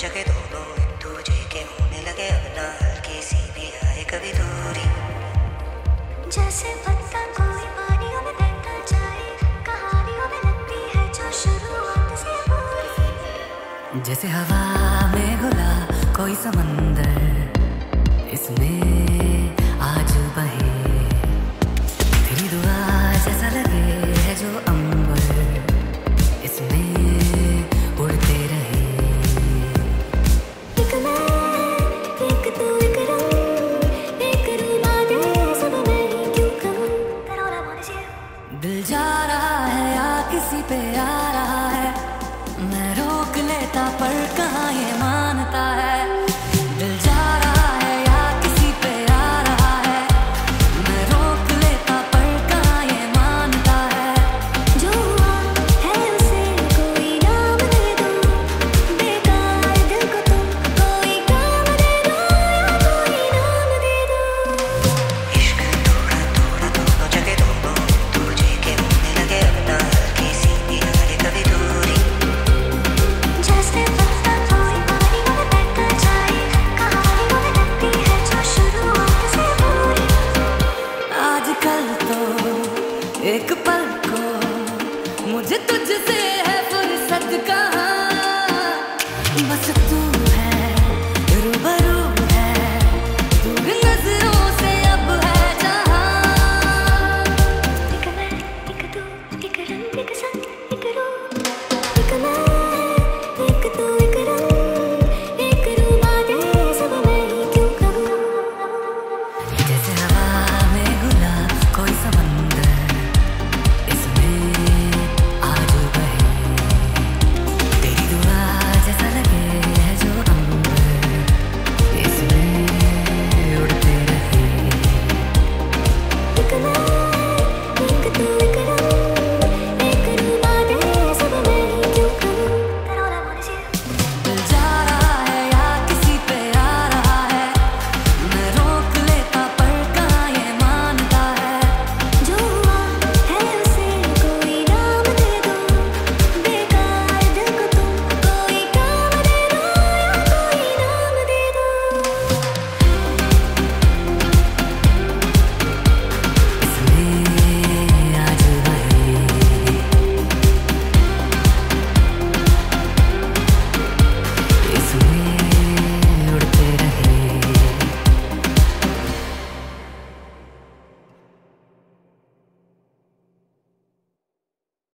जगह दोनों एक दूजे के होने लगे। अपना हल्की सी भी आए कभी दूरी। जैसे पत्ता कोई पानियों में बहता जाए कहानियों में लगती है जो शुरुआत से पूरी जैसे हवा में घुला कोई समंदर इसमें एक पल